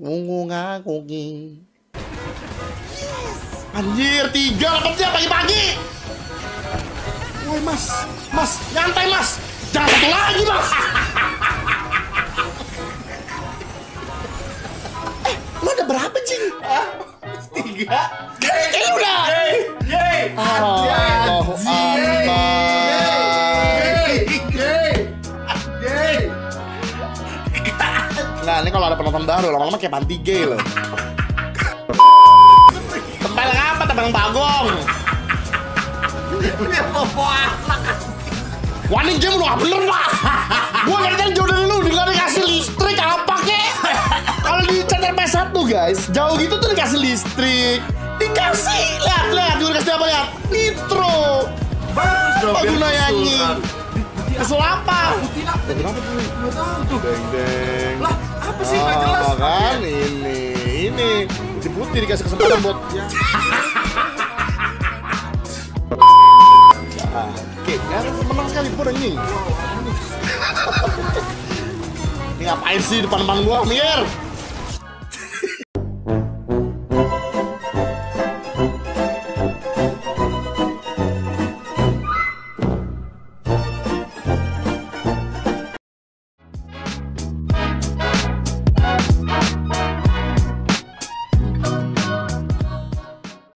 Ngungunga, ngunging. Anjir, tiga dapetnya pagi-pagi. Woi mas, mas, nyantai mas. Jangan satu lagi mas. eh, lo ada berapa cing? Tiga. Nah, ini kalau ada penonton baru, lama-lama kayak panti gay loh. Tempel apa? Tebang bagong. Ini apa anak? Wah, ini game udah bener, Pak. Gua nyari jauh dari lu, nggak dikasih listrik apa kek? Kalau di channel PS1 guys, jauh gitu tuh dikasih listrik. Dikasih, lihat, lihat, gue dikasih apa lihat? Nitro. Bagus dong. Apa gunanya anjing? kan. Kesel apa? Kenapa tuh. Deng deng. Lah, apa sih nggak Ah, jelas? kan ini ini putih putih dikasih kesempatan buat ya. Oke, ya menang sekali pun anjing. Ini ngapain sih depan-depan gua, Mir?